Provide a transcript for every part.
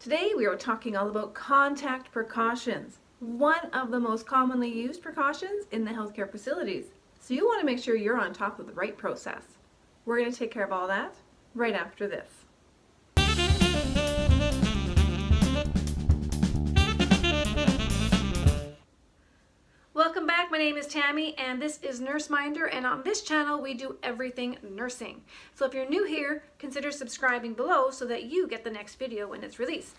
Today we are talking all about contact precautions, one of the most commonly used precautions in the healthcare facilities. So you want to make sure you're on top of the right process. We're going to take care of all that right after this. Name is Tammy and this is Nurse Minder and on this channel we do everything nursing. So if you're new here, consider subscribing below so that you get the next video when it's released.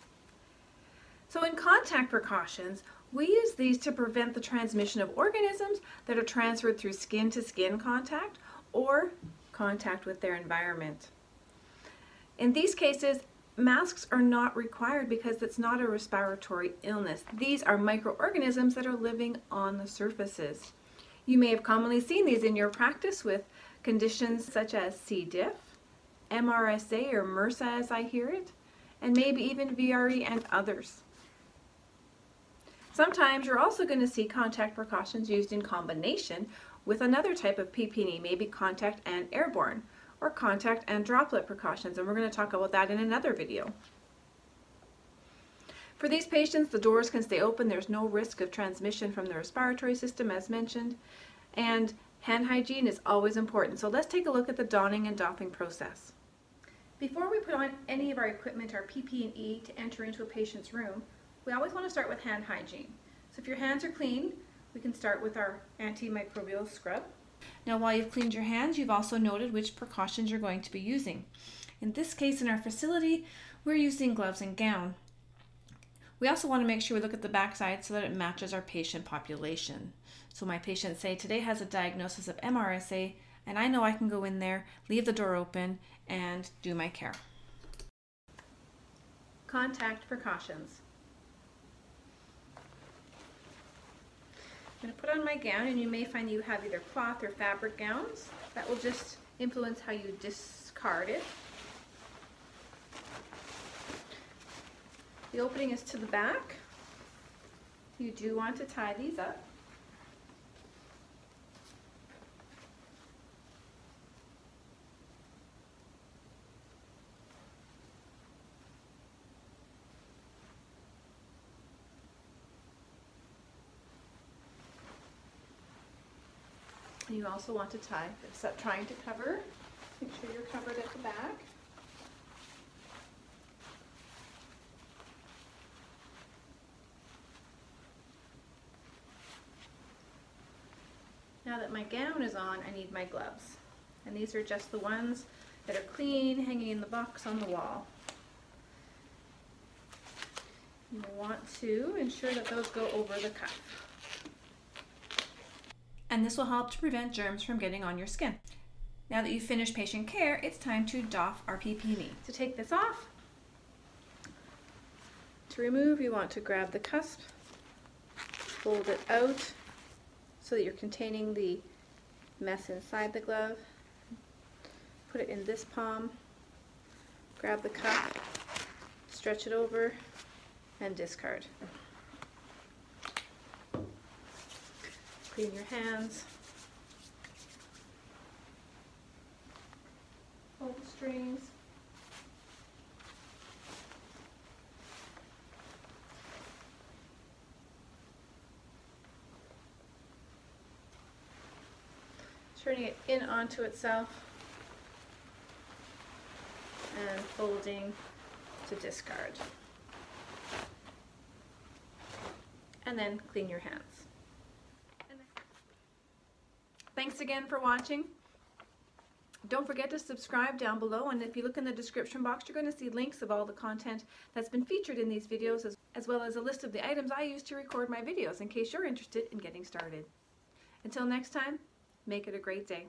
So in contact precautions, we use these to prevent the transmission of organisms that are transferred through skin-to-skin -skin contact or contact with their environment. In these cases, masks are not required because it's not a respiratory illness. These are microorganisms that are living on the surfaces. You may have commonly seen these in your practice with conditions such as C. diff, MRSA or MRSA as I hear it, and maybe even VRE and others. Sometimes you're also going to see contact precautions used in combination with another type of PPE, maybe contact and airborne, or contact and droplet precautions, and we're going to talk about that in another video. For these patients, the doors can stay open. There's no risk of transmission from the respiratory system, as mentioned, and hand hygiene is always important. So let's take a look at the donning and doffing process. Before we put on any of our equipment, our PPE, to enter into a patient's room, we always want to start with hand hygiene. So if your hands are clean, we can start with our antimicrobial scrub. Now while you've cleaned your hands, you've also noted which precautions you're going to be using. In this case, in our facility, we're using gloves and gown. We also want to make sure we look at the backside so that it matches our patient population. So my patient, say, today has a diagnosis of MRSA, and I know I can go in there, leave the door open, and do my care. Contact precautions. I'm going to put on my gown and you may find you have either cloth or fabric gowns. That will just influence how you discard it. The opening is to the back. You do want to tie these up. You also want to tie, except trying to cover, make sure you're covered at the back. Now that my gown is on, I need my gloves. And these are just the ones that are clean, hanging in the box on the wall. You want to ensure that those go over the cuff and this will help to prevent germs from getting on your skin. Now that you've finished patient care, it's time to doff our PPE. To take this off, to remove, you want to grab the cusp, fold it out so that you're containing the mess inside the glove. Put it in this palm, grab the cup, stretch it over, and discard. Clean your hands. Hold the strings. Turning it in onto itself and folding to discard. And then clean your hands. Thanks again for watching. Don't forget to subscribe down below and if you look in the description box you're going to see links of all the content that's been featured in these videos as, as well as a list of the items I use to record my videos in case you're interested in getting started. Until next time, make it a great day.